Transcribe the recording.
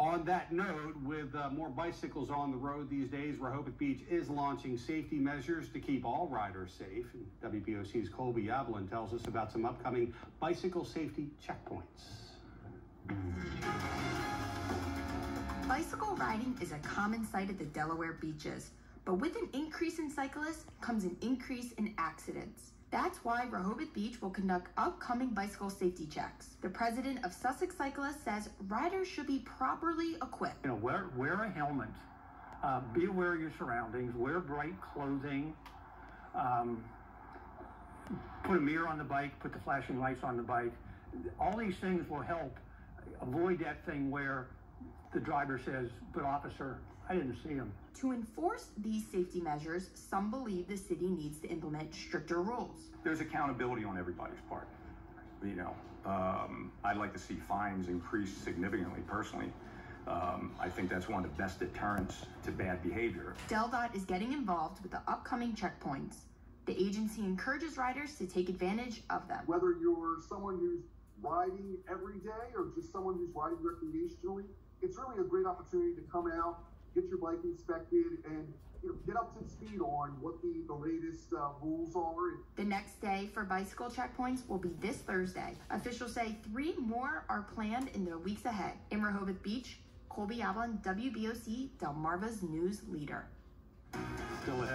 On that note, with uh, more bicycles on the road these days, Rehoboth Beach is launching safety measures to keep all riders safe. And WBOC's Colby Yablin tells us about some upcoming bicycle safety checkpoints. Bicycle riding is a common sight at the Delaware beaches, but with an increase in cyclists comes an increase in accidents. That's why Rehoboth Beach will conduct upcoming bicycle safety checks. The president of Sussex Cyclists says riders should be properly equipped. You know, wear, wear a helmet, uh, be aware of your surroundings, wear bright clothing, um, put a mirror on the bike, put the flashing lights on the bike. All these things will help avoid that thing where the driver says, but officer, I didn't see him. To enforce these safety measures, some believe the city needs to implement stricter rules. There's accountability on everybody's part. You know, um, I'd like to see fines increase significantly personally. Um, I think that's one of the best deterrents to bad behavior. DelDOT is getting involved with the upcoming checkpoints. The agency encourages riders to take advantage of them. Whether you're someone who's riding every day or just someone who's riding recreationally, it's really a great opportunity to come out, get your bike inspected, and you know, get up to speed on what the, the latest uh, rules are. The next day for bicycle checkpoints will be this Thursday. Officials say three more are planned in the weeks ahead. In Rehoboth Beach, Colby Yablin, WBOC Delmarva's news leader. Still ahead.